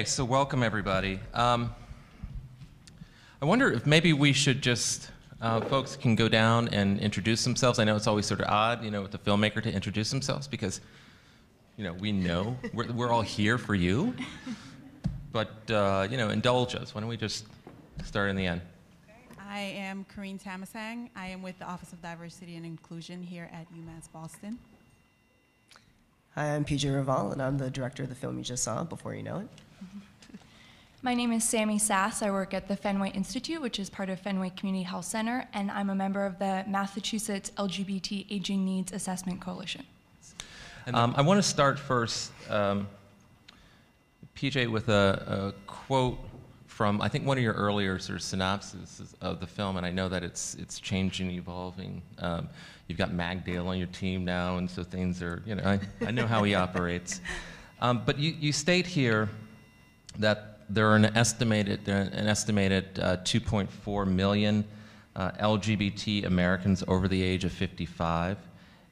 Okay, so welcome everybody. Um, I wonder if maybe we should just, uh, folks can go down and introduce themselves. I know it's always sort of odd, you know, with the filmmaker to introduce themselves because, you know, we know we're, we're all here for you. But, uh, you know, indulge us. Why don't we just start in the end? I am Carine Tamasang. I am with the Office of Diversity and Inclusion here at UMass Boston. Hi, I'm PJ Raval, and I'm the director of the film you just saw, Before You Know It. My name is Sammy Sass. I work at the Fenway Institute, which is part of Fenway Community Health Center, and I'm a member of the Massachusetts LGBT Aging Needs Assessment Coalition. Um, I want to start first, um, PJ, with a, a, quote from I think one of your earlier sort of synopses of the film, and I know that it's it's changing, evolving. Um, you've got Magdale on your team now, and so things are, you know, I, I know how he operates. Um, but you, you state here that there are an estimated, an estimated uh, 2.4 million uh, LGBT Americans over the age of 55,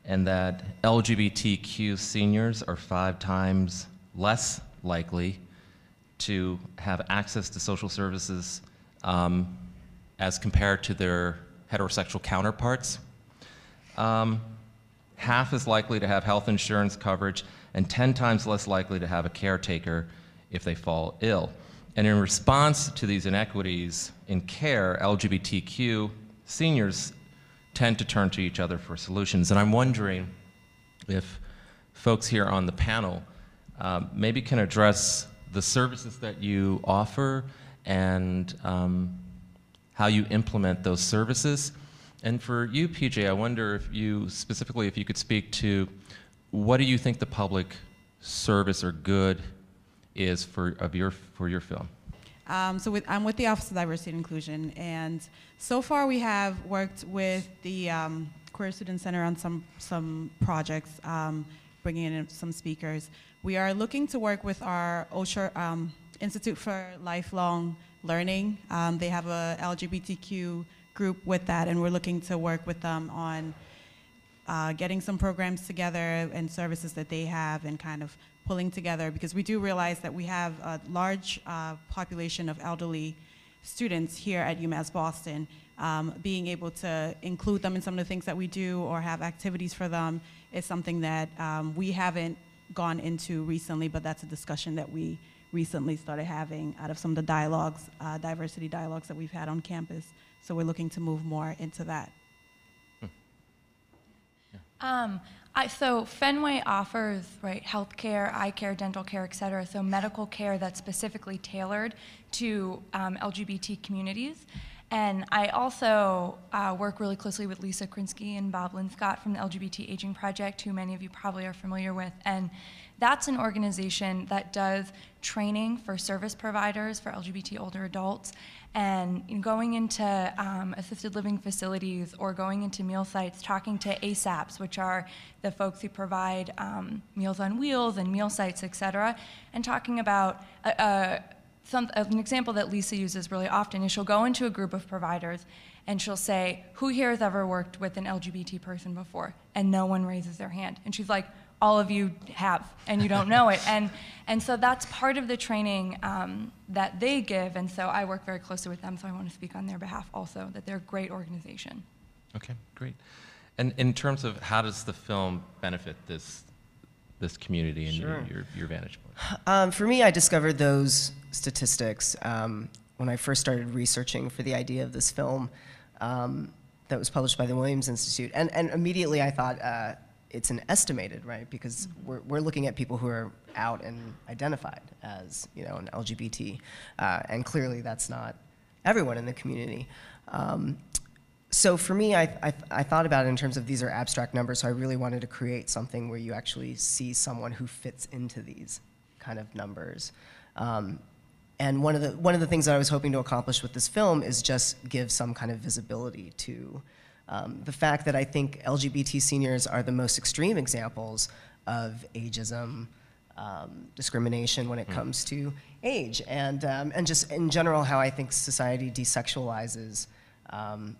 and that LGBTQ seniors are five times less likely to have access to social services um, as compared to their heterosexual counterparts um, half as likely to have health insurance coverage, and 10 times less likely to have a caretaker if they fall ill. And in response to these inequities in care, LGBTQ seniors tend to turn to each other for solutions. And I'm wondering if folks here on the panel um, maybe can address the services that you offer and um, how you implement those services. And for you, PJ, I wonder if you, specifically, if you could speak to what do you think the public service or good is for, of your, for your film? Um, so with, I'm with the Office of Diversity and Inclusion, and so far we have worked with the um, Queer Student Center on some, some projects, um, bringing in some speakers. We are looking to work with our Osher um, Institute for Lifelong Learning. Um, they have a LGBTQ group with that, and we're looking to work with them on uh, getting some programs together and services that they have and kind of pulling together because we do realize that we have a large uh, population of elderly students here at UMass Boston. Um, being able to include them in some of the things that we do or have activities for them is something that um, we haven't gone into recently, but that's a discussion that we recently started having out of some of the dialogues, uh, diversity dialogues that we've had on campus. So we're looking to move more into that. Um, I, so Fenway offers right healthcare, eye care, dental care, et cetera. So medical care that's specifically tailored to um, LGBT communities. And I also uh, work really closely with Lisa Krinsky and Bob Linscott from the LGBT Aging Project, who many of you probably are familiar with. And that's an organization that does training for service providers for LGBT older adults and going into um, assisted living facilities or going into meal sites, talking to ASAPs, which are the folks who provide um, Meals on Wheels and meal sites, et cetera, and talking about a, a, some, an example that Lisa uses really often is she'll go into a group of providers and she'll say, Who here has ever worked with an LGBT person before? And no one raises their hand. And she's like, all of you have and you don't know it and and so that's part of the training um, that they give and so i work very closely with them so i want to speak on their behalf also that they're a great organization okay great and in terms of how does the film benefit this this community and sure. your, your, your, vantage point um, for me i discovered those statistics um, when i first started researching for the idea of this film um, that was published by the williams institute and, and immediately i thought uh, it's an estimated, right? Because mm-hmm. we're, we're looking at people who are out and identified as, you know, an LGBT, uh, and clearly that's not everyone in the community. Um, so for me, I, I, I, thought about it in terms of these are abstract numbers, so I really wanted to create something where you actually see someone who fits into these kind of numbers. Um, and one of, the, one of the things that I was hoping to accomplish with this film is just give some kind of visibility to um, the fact that I think LGBT seniors are the most extreme examples of ageism, um, discrimination when it mm. comes to age, and, um, and just in general how I think society desexualizes um,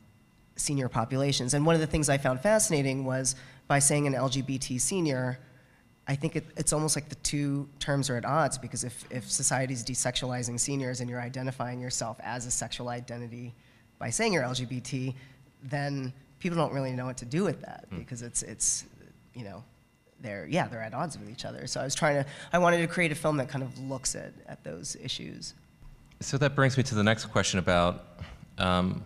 senior populations. And one of the things I found fascinating was by saying an LGBT senior, I think it, it's almost like the two terms are at odds because if, if society's desexualizing seniors and you're identifying yourself as a sexual identity by saying you're LGBT, then people don't really know what to do with that because it's, it's, you know, they're, yeah, they're at odds with each other. So I was trying to, I wanted to create a film that kind of looks at, at those issues. So that brings me to the next question about. Um,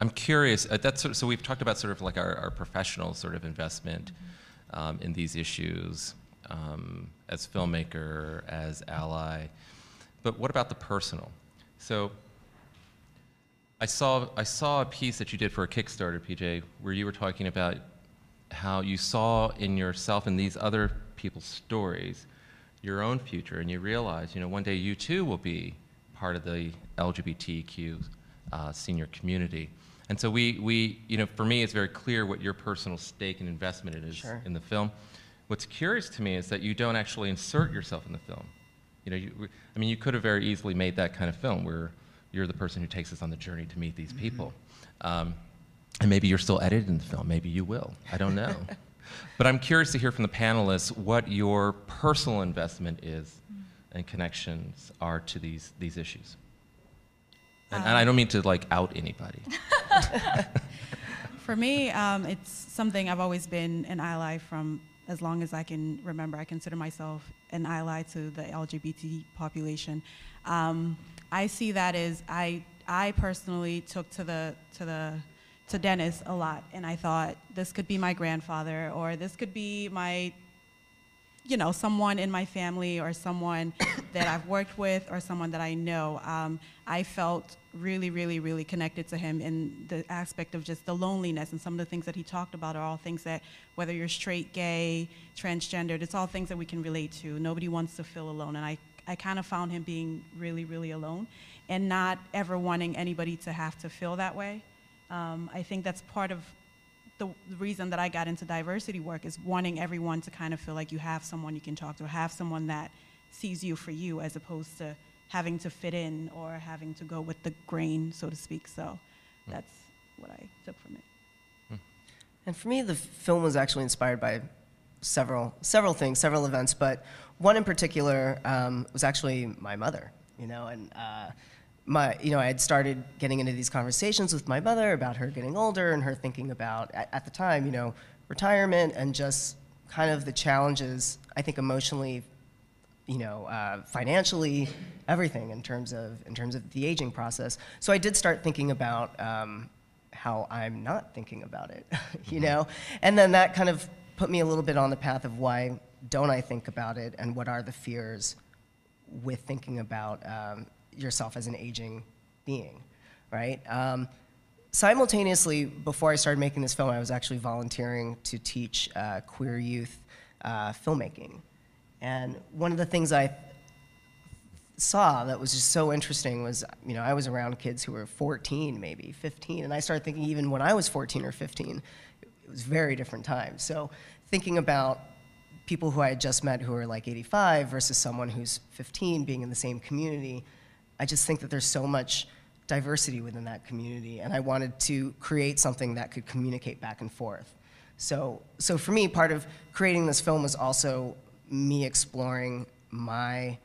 I'm curious. Uh, that's sort of, so we've talked about sort of like our, our professional sort of investment um, in these issues um, as filmmaker, as ally, but what about the personal? So I saw I saw a piece that you did for a Kickstarter, PJ, where you were talking about how you saw in yourself and these other people's stories your own future, and you realize, you know, one day you too will be part of the LGBTQ uh, senior community. And so we, we, you know, for me, it's very clear what your personal stake and investment it is Sure. in the film. What's curious to me is that you don't actually insert yourself in the film. You know, you, I mean, you could have very easily made that kind of film where you're the person who takes us on the journey to meet these people. Um, and maybe you're still editing the film. Maybe you will. I don't know. but I'm curious to hear from the panelists what your personal investment is and connections are to these, these issues. And, and I don't mean to like out anybody. For me, um, it's something I've always been an ally from as long as I can remember. I consider myself an ally to the LGBT population. Um, I see that as I, I personally took to the, to the, to Dennis a lot, and I thought this could be my grandfather, or this could be my you know, someone in my family or someone that I've worked with or someone that I know, um, I felt really, really, really connected to him in the aspect of just the loneliness and some of the things that he talked about are all things that, whether you're straight, gay, transgendered, it's all things that we can relate to. Nobody wants to feel alone. And I, I kind of found him being really, really alone and not ever wanting anybody to have to feel that way. Um, I think that's part of the, reason that I got into diversity work is wanting everyone to kind of feel like you have someone you can talk to, have someone that sees you for you, as opposed to having to fit in or having to go with the grain, so to speak. So that's what I took from it. And for me, the film was actually inspired by several several things, several events, but one in particular um, was actually my mother. You know, and uh, my you know I had started getting into these conversations with my mother about her getting older and her thinking about at, at the time, you know, retirement and just kind of the challenges I think emotionally you know, uh, financially, everything in terms of in terms of the aging process. So I did start thinking about um, how I'm not thinking about it, you know, and then that kind of put me a little bit on the path of why don't I think about it, and what are the fears with thinking about um, yourself as an aging being, right? Um, simultaneously, before I started making this film, I was actually volunteering to teach uh, queer youth uh, filmmaking. And one of the things I saw that was just so interesting was, you know, I was around kids who were 14, maybe 15, and I started thinking even when I was 14 or 15, it was very different times. So thinking about people who I had just met who were like 85 versus someone who's 15 being in the same community, I just think that there's so much diversity within that community, and I wanted to create something that could communicate back and forth. So, so for me, part of creating this film was also me exploring my,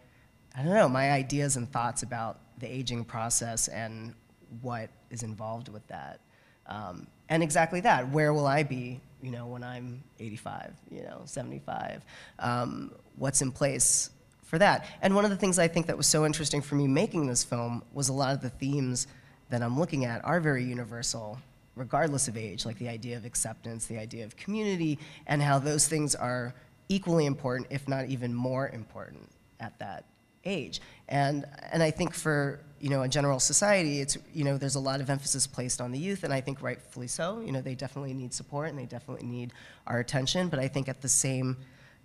I don't know, my ideas and thoughts about the aging process and what is involved with that. Um, and exactly that, where will I be, you know, when I'm 85, you know, 75? Um, what's in place for that? And one of the things I think that was so interesting for me making this film was a lot of the themes that I'm looking at are very universal regardless of age, like the idea of acceptance, the idea of community, and how those things are equally important, if not even more important, at that age. And and I think for you know a general society, it's you know there's a lot of emphasis placed on the youth, and I think rightfully so. You know they definitely need support and they definitely need our attention. But I think at the same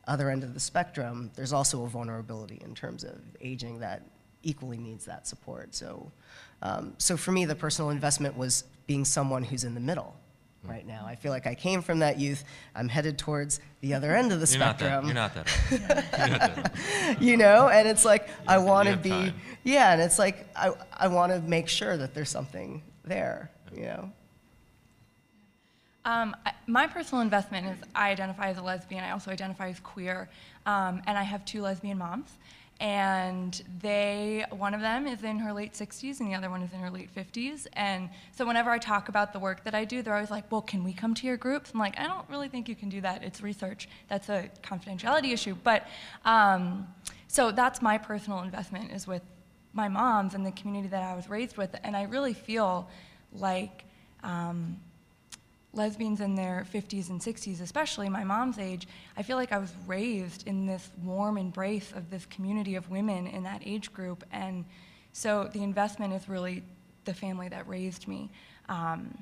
other end of the spectrum, there's also a vulnerability in terms of aging that equally needs that support. So, um, so for me, the personal investment was being someone who's in the middle right now. I feel like I came from that youth. I'm headed towards the other end of the You're not spectrum. that. You're not that. You're not that. you know, and it's like I want to be, time. yeah, and it's like I, I want to make sure that there's something there, you know. Um, I, my personal investment is I identify as a lesbian. I also identify as queer, um, and I have two lesbian moms. And they, one of them is in her late 60s, and the other one is in her late 50s. And so whenever I talk about the work that I do, they're always like, "Well, can we come to your groups?" I'm like, "I don't really think you can do that. It's research. That's a confidentiality issue." But um, so that's my personal investment is with my moms and the community that I was raised with, and I really feel like. Um, lesbians in their 50s and 60s, especially my mom's age, I feel like I was raised in this warm embrace of this community of women in that age group. And so the investment is really the family that raised me. Um,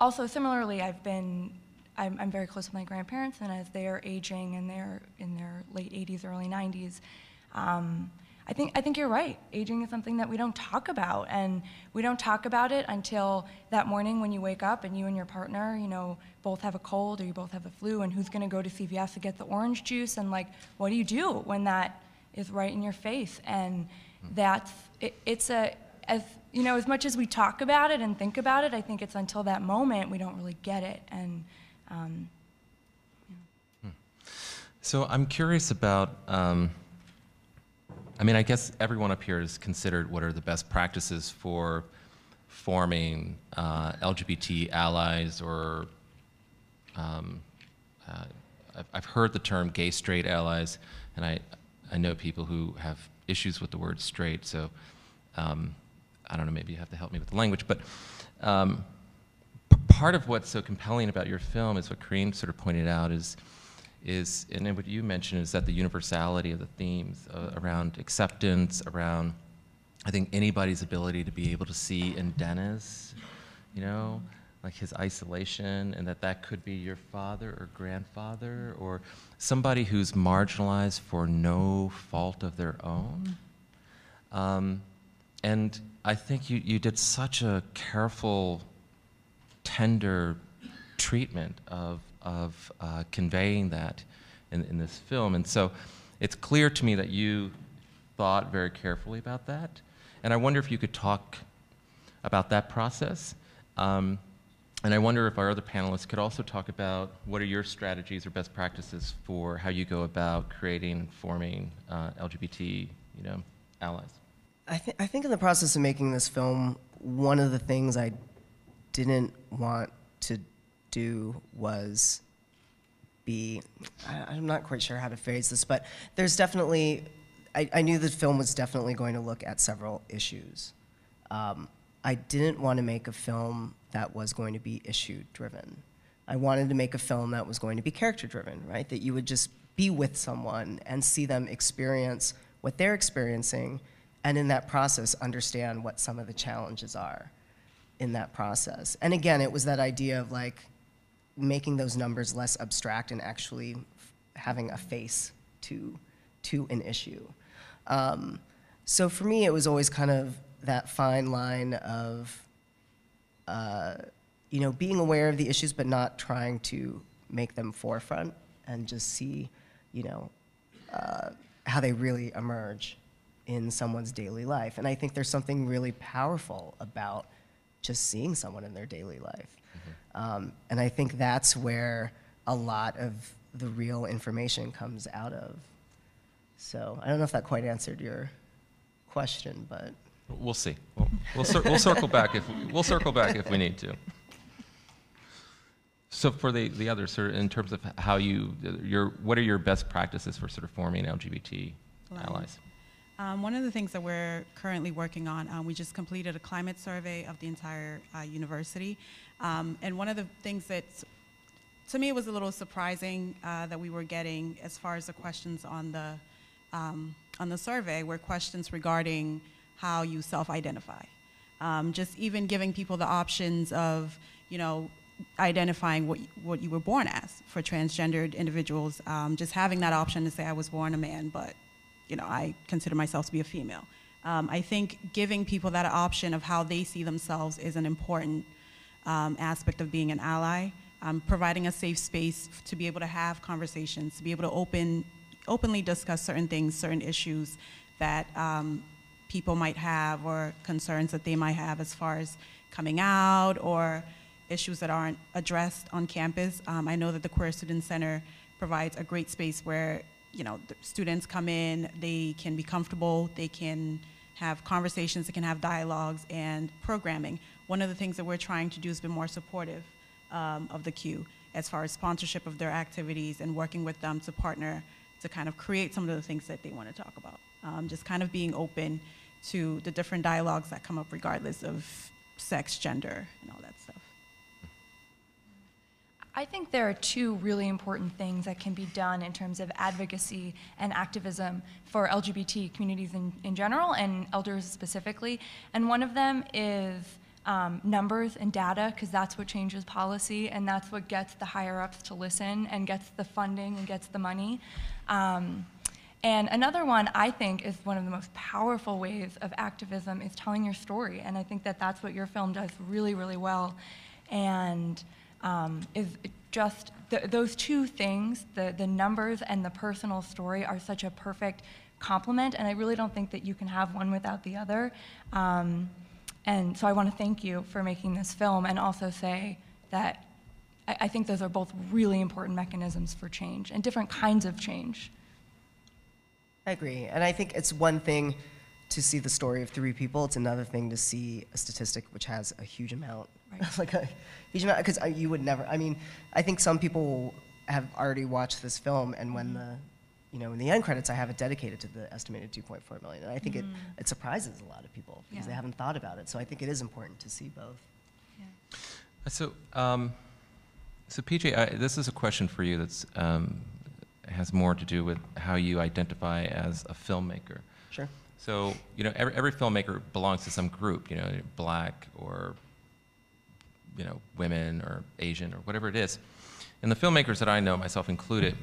also, similarly, I've been, I'm, I'm, very close with my grandparents, and as they are aging and they're in their late 80s, early 90s, um, I think, I think you're right. Aging is something that we don't talk about, and we don't talk about it until that morning when you wake up and you and your partner, you know, both have a cold or you both have the flu, and who's going to go to CVS to get the orange juice, and like, what do you do when that is right in your face? And that's it, it's a as you know, as much as we talk about it and think about it, I think it's until that moment we don't really get it. And um, yeah. so I'm curious about. Um, I mean, I guess everyone up here has considered what are the best practices for forming uh, LGBT allies or um, uh, I've heard the term gay straight allies, and I, I know people who have issues with the word straight, so um, I don't know, maybe you have to help me with the language. But um, part of what's so compelling about your film is what Carine sort of pointed out is is, and what you mentioned is that the universality of the themes uh, around acceptance, around, I think, anybody's ability to be able to see in Dennis, you know, like his isolation, and that that could be your father or grandfather or somebody who's marginalized for no fault of their own. Um, and I think you, you did such a careful, tender treatment of of uh, conveying that in, in this film. And so it's clear to me that you thought very carefully about that. And I wonder if you could talk about that process. Um, and I wonder if our other panelists could also talk about what are your strategies or best practices for how you go about creating and forming uh, LGBT, you know, allies. I, th- I think in the process of making this film, one of the things I didn't want to do was be I, am not quite sure how to phrase this, but there's definitely I, I, knew the film was definitely going to look at several issues. Um, I didn't want to make a film that was going to be issue driven. I wanted to make a film that was going to be character driven, right? That you would just be with someone and see them experience what they're experiencing, and in that process, understand what some of the challenges are in that process. And again, it was that idea of like, making those numbers less abstract and actually having a face to, to an issue. Um, so for me, it was always kind of that fine line of, uh, you know, being aware of the issues, but not trying to make them forefront and just see, you know, uh, how they really emerge in someone's daily life. And I think there's something really powerful about just seeing someone in their daily life. Um, and I think that's where a lot of the real information comes out of. So I don't know if that quite answered your question, but we'll see. We'll, we'll, cir- we'll circle back if we, we'll circle back if we need to. So for the, the others, sort of in terms of how you, your, what are your best practices for sort of forming LGBT allies? Um, one of the things that we're currently working on, um, we just completed a climate survey of the entire uh, university. Um, and one of the things that, to me, was a little surprising uh, that we were getting as far as the questions on the, um, on the survey were questions regarding how you self-identify. Um, just even giving people the options of, you know, identifying what, what you were born as for transgendered individuals, um, just having that option to say I was born a man, but you know, I consider myself to be a female. Um, I think giving people that option of how they see themselves is an important um, aspect of being an ally. Um, providing a safe space to be able to have conversations, to be able to open, openly discuss certain things, certain issues that um, people might have or concerns that they might have as far as coming out or issues that aren't addressed on campus. Um, I know that the Queer Student Center provides a great space where you know the students come in, they can be comfortable, they can have conversations, they can have dialogues and programming. One of the things that we're trying to do is be more supportive um, of the Q as far as sponsorship of their activities and working with them to partner to kind of create some of the things that they want to talk about. Um, just kind of being open to the different dialogues that come up regardless of sex, gender, and all that stuff. I think there are two really important things that can be done in terms of advocacy and activism for LGBT communities in, in general and elders specifically. And one of them is um, numbers and data, because that's what changes policy and that's what gets the higher ups to listen and gets the funding and gets the money. Um, and another one I think is one of the most powerful ways of activism is telling your story. And I think that that's what your film does really, really well. And um, is just th those two things, the, the numbers and the personal story, are such a perfect complement. And I really don't think that you can have one without the other. And so I want to thank you for making this film and also say that I, I think those are both really important mechanisms for change and different kinds of change. I agree. And I think it's one thing to see the story of three people, it's another thing to see a statistic which has a huge amount, Right. like a huge amount, because you would never, I mean, I think some people have already watched this film, and when mm-hmm. the, you know, in the end credits, I have it dedicated to the estimated 2.4 million. And I think it, it surprises a lot of people because they haven't thought about it. So I think it is important to see both. Uh, So, um, so PJ, I, this is a question for you that's um, has more to do with how you identify as a filmmaker. Sure. So, you know, every, every filmmaker belongs to some group, you know, black or, you know, women or Asian or whatever it is. And the filmmakers that I know, myself included,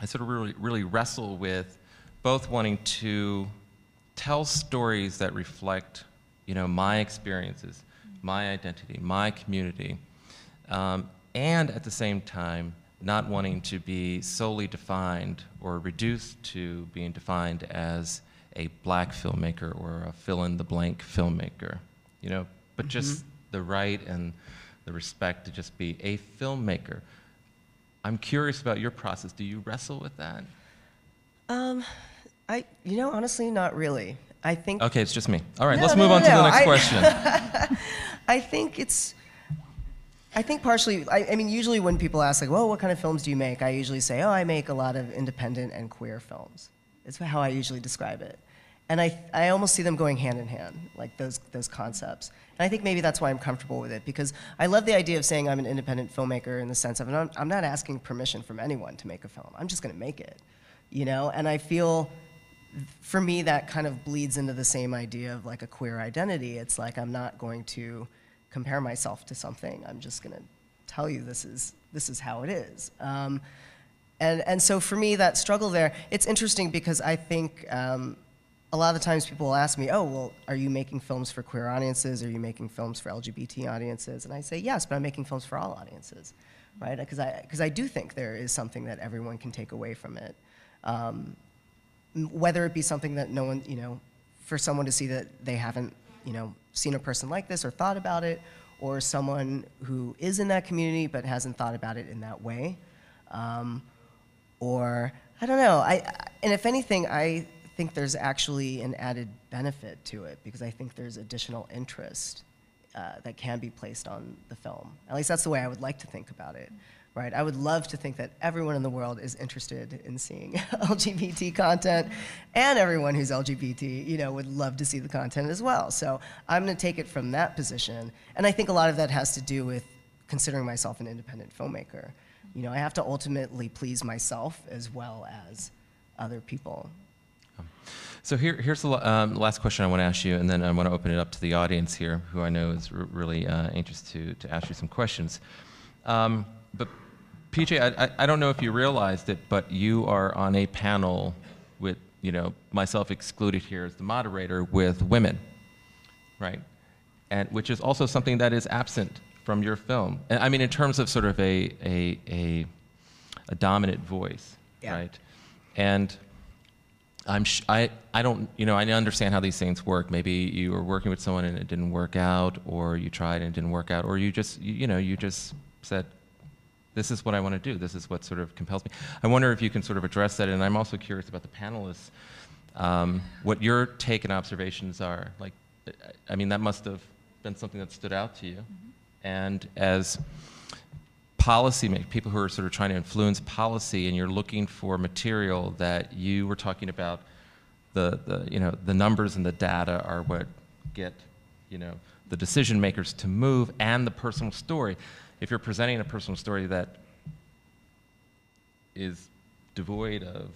I sort of really, really wrestle with both wanting to tell stories that reflect, you know, my experiences, my identity, my community, um, and at the same time, not wanting to be solely defined or reduced to being defined as a black filmmaker or a fill-in-the-blank filmmaker, you know, but just the right and the respect to just be a filmmaker. I'm curious about your process. Do you wrestle with that? Um, I, you know, honestly, not really. I think Okay, it's just me. All right, No, let's no, move no, on to the next I- question. I think it's. I think partially. I, I mean, usually when people ask, like, "Well, what kind of films do you make?" I usually say, "Oh, I make a lot of independent and queer films." It's how I usually describe it, and I I almost see them going hand in hand, like those those concepts. And I think maybe that's why I'm comfortable with it because I love the idea of saying I'm an independent filmmaker in the sense of I'm not, I'm not asking permission from anyone to make a film. I'm just going to make it, you know. And I feel for me, that kind of bleeds into the same idea of like a queer identity. It's like I'm not going to compare myself to something. I'm just going to tell you this is this is how it is. Um, and and so for me, that struggle there, it's interesting because I think um, a lot of the times people will ask me, "Oh, well, are you making films for queer audiences? Are you making films for LGBT audiences?" And I say, "Yes, but I'm making films for all audiences." Right? Because I because I do think there is something that everyone can take away from it. Um, whether it be something that no one, you know, for someone to see that they haven't, you know, seen a person like this or thought about it, or someone who is in that community but hasn't thought about it in that way, um, or I don't know. I- and if anything, I think there's actually an added benefit to it because I think there's additional interest uh, that can be placed on the film. At least that's the way I would like to think about it. Right? I would love to think that everyone in the world is interested in seeing LGBT content, and everyone who's LGBT, you know, would love to see the content as well. So I'm going to take it from that position, and I think a lot of that has to do with considering myself an independent filmmaker. You know, I have to ultimately please myself as well as other people. So here, here's the um, last question I want to ask you, and then I want to open it up to the audience here, who I know is r- really uh, anxious to, to ask you some questions. Um, but PJ, I, I, I don't know if you realized it, but you are on a panel with, you know, myself excluded here as the moderator, with women, right? And which is also something that is absent from your film. And I mean, in terms of sort of a, a, a, a dominant voice, Yeah. right? And I'm sh- I, I don't you know I understand how these things work. Maybe you were working with someone and it didn't work out, or you tried and it didn't work out, or you just you, you know you just said, "This is what I want to do. This is what sort of compels me." I wonder if you can sort of address that, and I'm also curious about the panelists, um, what your take and observations are. Like, I mean, that must have been something that stood out to you, and as policy make people who are sort of trying to influence policy and you're looking for material that you were talking about the, the you know the numbers and the data are what get you know the decision makers to move and the personal story if you're presenting a personal story that is devoid of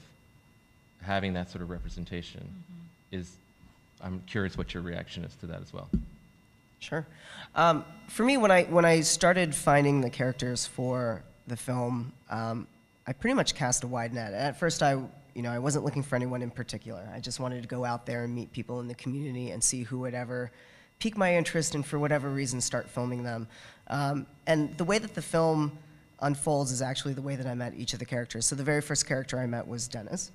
having that sort of representation Mm-hmm. is i'm curious what your reaction is to that as well Sure. Um, for me, when I when I started finding the characters for the film, um, I pretty much cast a wide net. At first, I you know I wasn't looking for anyone in particular. I just wanted to go out there and meet people in the community and see who would ever pique my interest and for whatever reason start filming them. Um, and the way that the film unfolds is actually the way that I met each of the characters. So the very first character I met was Dennis.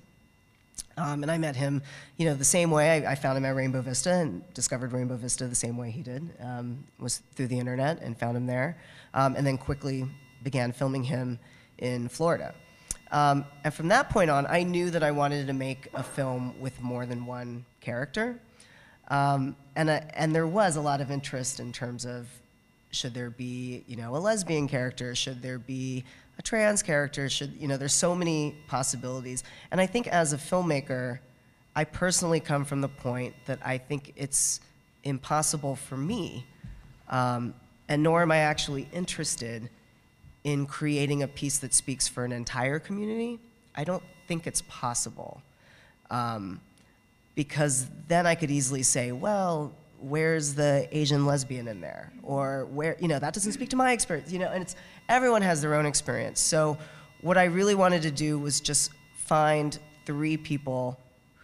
Um, and I met him, you know, the same way. I, I found him at Rainbow Vista and discovered Rainbow Vista the same way he did. Um, was through the internet and found him there, um, and then quickly began filming him in Florida. Um, and from that point on, I knew that I wanted to make a film with more than one character. Um, and, and there was a lot of interest in terms of should there be, you know, a lesbian character? Should there be a trans character? Should, you know, there's so many possibilities. And I think as a filmmaker, I personally come from the point that I think it's impossible for me, um, and nor am I actually interested in creating a piece that speaks for an entire community. I don't think it's possible. Um, because then I could easily say, well, where's the Asian lesbian in there? Or where, you know, that doesn't speak to my experience, you know, and it's, everyone has their own experience. So what I really wanted to do was just find three people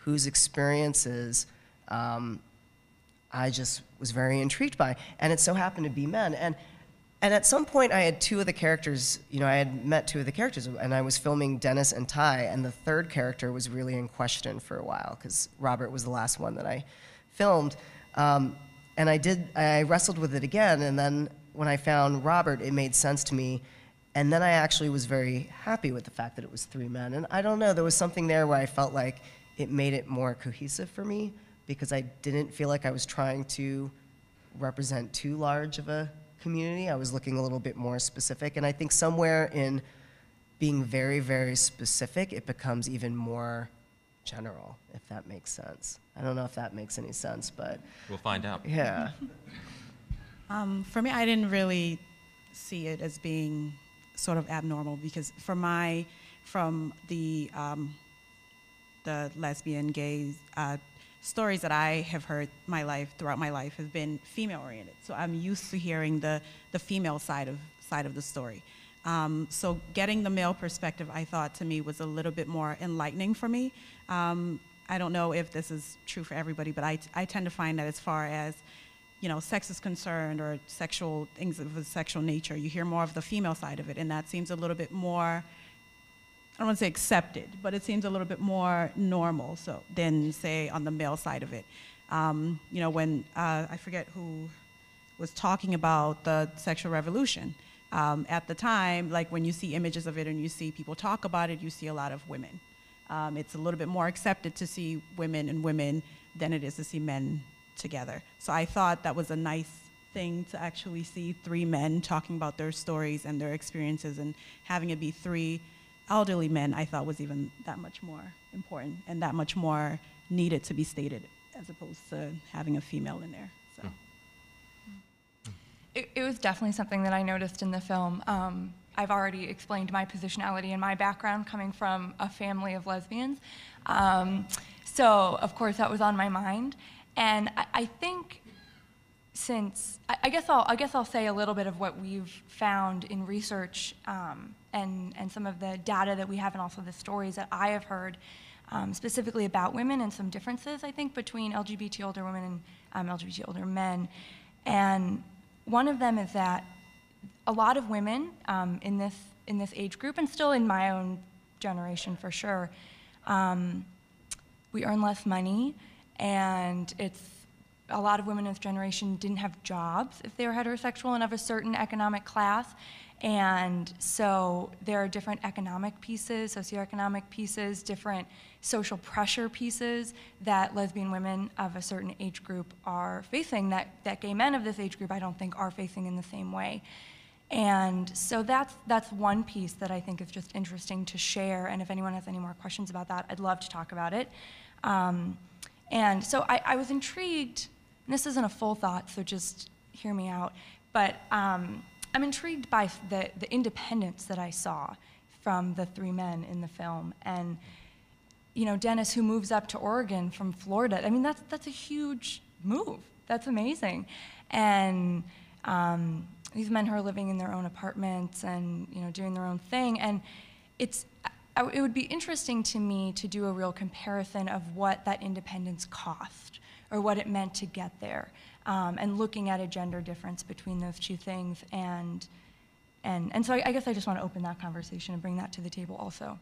whose experiences um, I just was very intrigued by. And it so happened to be men. And, and at some point, I had two of the characters, you know, I had met two of the characters, and I was filming Dennis and Ty, and the third character was really in question for a while, because Robert was the last one that I filmed. Um, and I did, I wrestled with it again, and then when I found Robert, it made sense to me. And then I actually was very happy with the fact that it was three men. And I don't know, there was something there where I felt like it made it more cohesive for me because I didn't feel like I was trying to represent too large of a community. I was looking a little bit more specific. And I think somewhere in being very, very specific, it becomes even more general, if that makes sense. I don't know if that makes any sense, but we'll find out yeah. Um, for me, I didn't really see it as being sort of abnormal because for my, from the um, the lesbian, gay uh, stories that I have heard my life throughout my life have been female oriented. So I'm used to hearing the the female side of side of the story. Um, so getting the male perspective, I thought to me was a little bit more enlightening for me. Um, I don't know if this is true for everybody, but I, I tend to find that as far as you know, sex is concerned or sexual things of a sexual nature, you hear more of the female side of it, and that seems a little bit more. I don't want to say accepted, but it seems a little bit more normal. So than say on the male side of it, um, you know, when uh, I forget who was talking about the sexual revolution. Um, at the time, like when you see images of it and you see people talk about it, you see a lot of women. Um, it's a little bit more accepted to see women and women than it is to see men together. So I thought that was a nice thing to actually see three men talking about their stories and their experiences and having it be three elderly men I thought was even that much more important and that much more needed to be stated as opposed to having a female in there. So. It, it was definitely something that I noticed in the film. Um, I've already explained my positionality and my background coming from a family of lesbians. Um, so, of course, that was on my mind. And I, I think since I, I, guess I'll I guess I'll say a little bit of what we've found in research um, and and some of the data that we have, and also the stories that I have heard um, specifically about women and some differences I think between LGBT older women and um, LGBT older men. And one of them is that a lot of women um, in this in this age group, and still in my own generation for sure, um, we earn less money, and it's a lot of women in this generation didn't have jobs if they were heterosexual and of a certain economic class. And so there are different economic pieces, socioeconomic pieces, different social pressure pieces that lesbian women of a certain age group are facing that, that gay men of this age group I don't think are facing in the same way. And so that's, that's one piece that I think is just interesting to share. And if anyone has any more questions about that, I'd love to talk about it. Um, and so I, I was intrigued, and this isn't a full thought, so just hear me out, but um, I'm intrigued by the, the independence that I saw from the three men in the film. And, you know, Dennis, who moves up to Oregon from Florida, I mean, that's, that's a huge move. That's amazing. And um, these men who are living in their own apartments and, you know, doing their own thing. And it's, it would be interesting to me to do a real comparison of what that independence cost or what it meant to get there um, and looking at a gender difference between those two things and and and so I, I guess I just want to open that conversation and bring that to the table also.